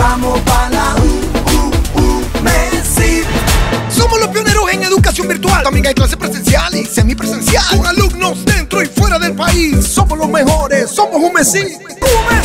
Vamos para la U, U, U, Messi. Somos los pioneros en educación virtual. También hay clases presencial y semipresencial. Con alumnos dentro y fuera del país. Somos los mejores. Somos un Messi. ¡Un Messi!